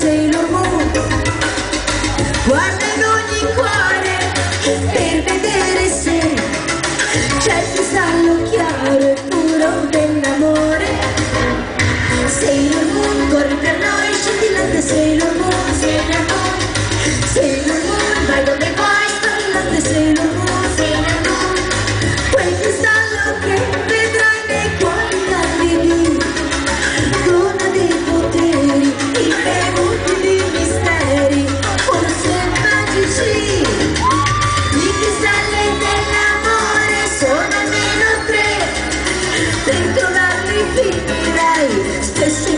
Sailor Moon Guarda in ogni cuore per vedere se C'è il cristallo chiaro e puro dell'amore. Sailor Moon, corri per noi, scintillante Sailor Moon Sailor Moon, Sailor Moon, vai dove vuoi, strillante Sailor Moon